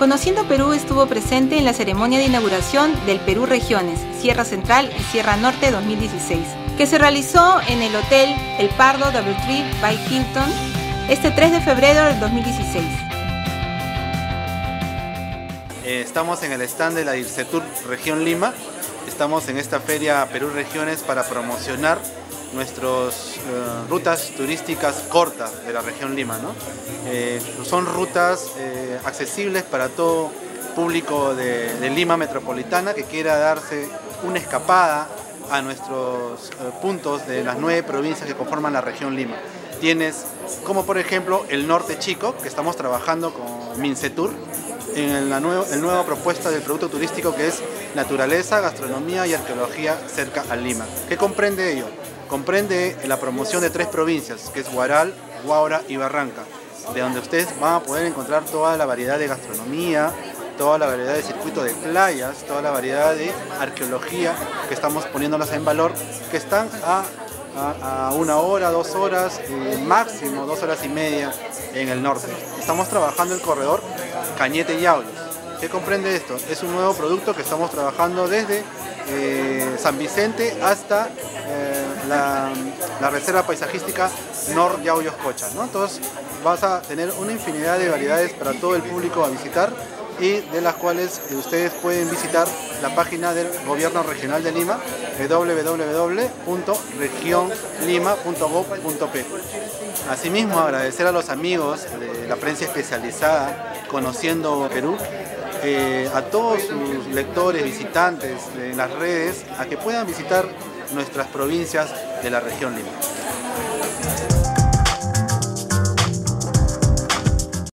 Conociendo Perú estuvo presente en la ceremonia de inauguración del Perú Regiones, Sierra Central y Sierra Norte 2016, que se realizó en el Hotel El Pardo Double Tree by Hilton este 3 de febrero del 2016. Eh, estamos en el stand de la IRCETUR Región Lima. Estamos en esta feria Perú Regiones para promocionar nuestras eh, rutas turísticas cortas de la región Lima. ¿no? Eh, son rutas accesibles para todo público de, de, Lima metropolitana que quiera darse una escapada a nuestros puntos de las nueve provincias que conforman la región Lima. Tienes como por ejemplo el Norte Chico, que estamos trabajando con Mincetur, en la nueva propuesta del producto turístico que es naturaleza, gastronomía y arqueología cerca a Lima. ¿Qué comprende ello? Comprende la promoción de tres provincias, que es Guaral, Huaura y Barranca, de donde ustedes van a poder encontrar toda la variedad de gastronomía, toda la variedad de circuitos de playas, toda la variedad de arqueología que estamos poniéndolas en valor, que están a a, una hora, dos horas, máximo dos horas y media en el norte. Estamos trabajando el corredor Cañete y Aulos. ¿Qué comprende esto? Es un nuevo producto que estamos trabajando desde eh, San Vicente hasta la, reserva paisajística Nor Yauyos Cocha. ¿no? Entonces vas a tener una infinidad de variedades para todo el público a visitar y de las cuales ustedes pueden visitar la página del Gobierno Regional de Lima, www.regionlima.gov.p. Asimismo, agradecer a los amigos de la prensa especializada Conociendo Perú, eh, a todos sus lectores, visitantes en las redes, a que puedan visitar nuestras provincias de la región Lima.